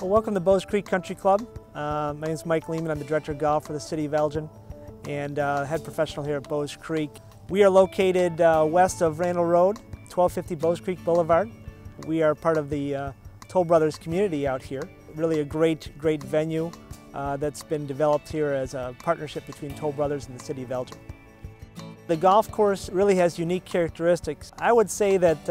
Well, welcome to Bowes Creek Country Club. Uh, my name is Mike Lehman. I'm the Director of Golf for the City of Elgin and uh, head professional here at Bowes Creek. We are located uh, west of Randall Road, 1250 Bowes Creek Boulevard. We are part of the uh, Toll Brothers community out here. Really a great, great venue uh, that's been developed here as a partnership between Toll Brothers and the City of Elgin. The golf course really has unique characteristics. I would say that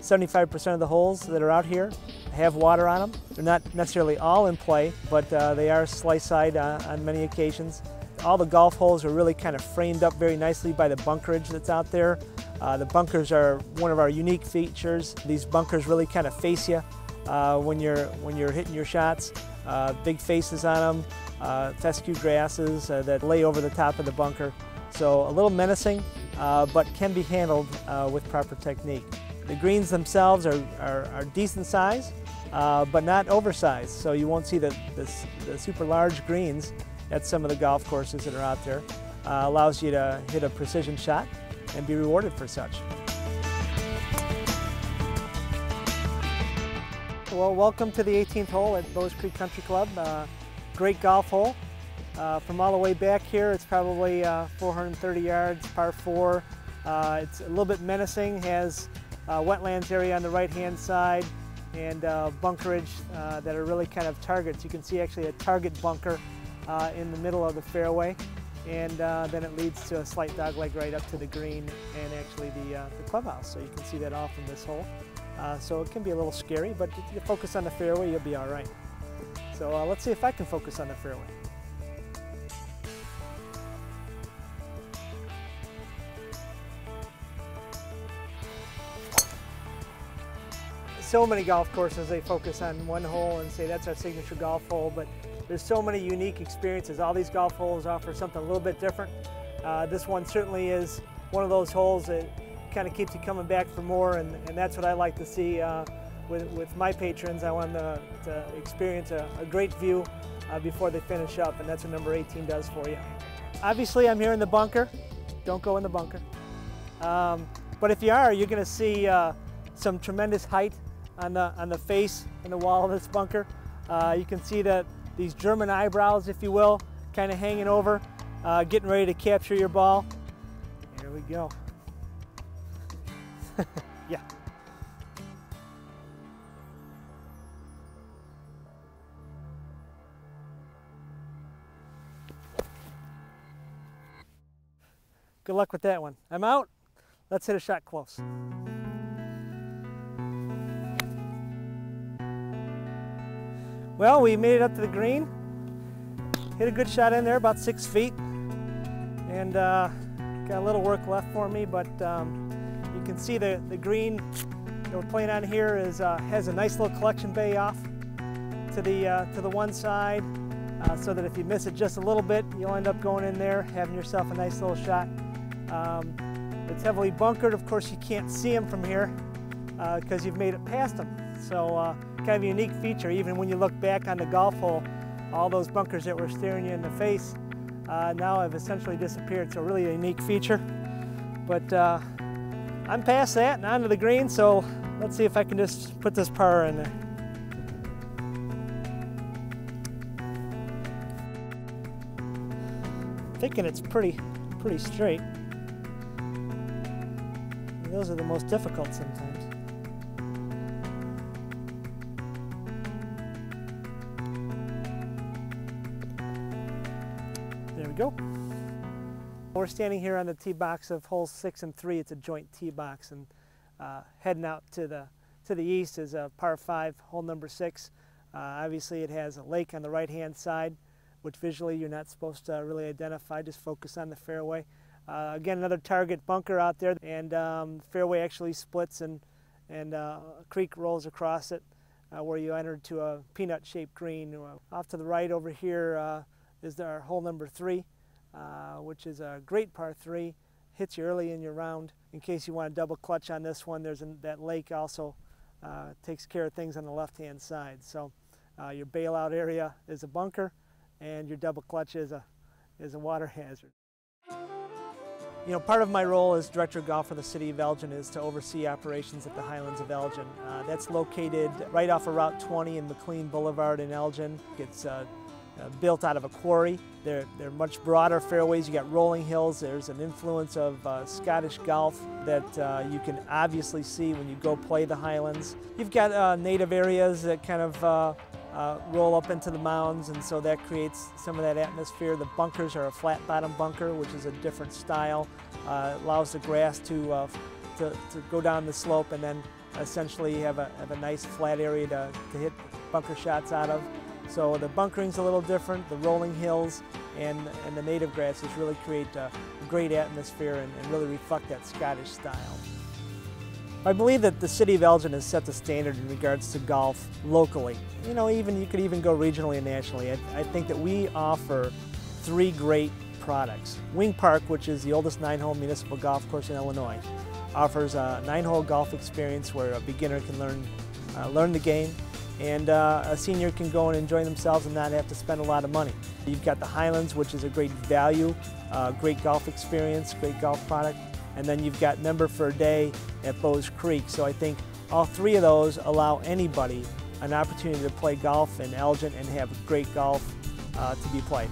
75% um, of the holes that are out here have water on them. They're not necessarily all in play, but uh, they are slice side uh, on many occasions. All the golf holes are really kind of framed up very nicely by the bunkerage that's out there. Uh, the bunkers are one of our unique features. These bunkers really kind of face you uh, when, you're, when you're hitting your shots. Uh, big faces on them, uh, fescue grasses that lay over the top of the bunker. So a little menacing, but can be handled with proper technique. The greens themselves are, are, are decent size, uh, but not oversized. So you won't see the, the, the, super large greens at some of the golf courses that are out there. Uh, allows you to hit a precision shot and be rewarded for such. Well, welcome to the 18th hole at Bowes Creek Country Club. Uh, great golf hole. Uh, from all the way back here, it's probably uh, 430 yards, par four. Uh, it's a little bit menacing, has wetlands area on the right-hand side, and uh, bunkerage uh, that are really kind of targets. You can see actually a target bunker uh, in the middle of the fairway and uh, then it leads to a slight dogleg right up to the green and actually the, uh, the clubhouse. So you can see that off in this hole. Uh, so it can be a little scary, but if you focus on the fairway, you'll be all right. So let's see if I can focus on the fairway. So many golf courses, they focus on one hole and say that's our signature golf hole, but there's so many unique experiences. All these golf holes offer something a little bit different. Uh, this one certainly is one of those holes that kind of keeps you coming back for more, and, and that's what I like to see uh, with, with my patrons. I want them to, to experience a, a, great view uh, before they finish up, and that's what number 18 does for you. Obviously, I'm here in the bunker. Don't go in the bunker. Um, but if you are, you're going to see uh, some tremendous height on the, on the face and the wall of this bunker. Uh, you can see that these German eyebrows, if you will, kind of hanging over, uh, getting ready to capture your ball. Here we go. yeah. Good luck with that one. I'm out. Let's hit a shot close. Well, we made it up to the green. Hit a good shot in there, about six feet. And uh, got a little work left for me, but um, you can see the, the green that we're playing on here is, uh, has a nice little collection bay off to the, uh, to the one side, uh, so that if you miss it just a little bit, you'll end up going in there, having yourself a nice little shot. Um, it's heavily bunkered. Of course, you can't see them from here because uh, you've made it past them. So uh, kind of a unique feature. Even when you look back on the golf hole, all those bunkers that were staring you in the face uh, now have essentially disappeared. So really a unique feature. But uh, I'm past that and onto the green, so let's see if I can just put this par in there. thinking it's pretty, pretty straight. Those are the most difficult sometimes. Go. We're standing here on the tee box of holes six and three. It's a joint tee box and uh, heading out to the, to the east is a par five, hole number six. Uh, obviously it has a lake on the right hand side, which visually you're not supposed to really identify, just focus on the fairway. Uh, again, another target bunker out there and um, fairway actually splits and, and uh, a creek rolls across it uh, where you enter to a peanut shaped green. Off to the right over here uh, is our hole number three, uh, which is a great par three. Hits you early in your round. In case you want to double clutch on this one, there's an, that lake also uh, takes care of things on the left-hand side. So uh, your bailout area is a bunker, and your double clutch is a is a water hazard. You know, part of my role as Director of Golf for the City of Elgin is to oversee operations at the Highlands of Elgin. Uh, that's located right off of Route 20 and McLean Boulevard in Elgin. It's uh, built out of a quarry. They're, they're much broader fairways. You got rolling hills. There's an influence of uh, Scottish golf that uh, you can obviously see when you go play the Highlands. You've got uh, native areas that kind of uh, uh, roll up into the mounds, and so that creates some of that atmosphere. The bunkers are a flat bottom bunker, which is a different style. Uh, allows the grass to, uh, to, to, go down the slope and then essentially have a, have a nice flat area to, to hit bunker shots out of. So the bunkering's a little different, the rolling hills and, and the native grasses really create a great atmosphere and, and really reflect that Scottish style. I believe that the city of Elgin has set the standard in regards to golf locally. You know, even you could even go regionally and nationally. I, I think that we offer three great products. Wing Park, which is the oldest nine-hole municipal golf course in Illinois, offers a nine-hole golf experience where a beginner can learn, uh, learn the game and uh, a senior can go and enjoy themselves and not have to spend a lot of money. You've got the Highlands, which is a great value, uh, great golf experience, great golf product and then you've got member for a day at Bowes Creek. So I think all three of those allow anybody an opportunity to play golf in Elgin and have great golf uh, to be played.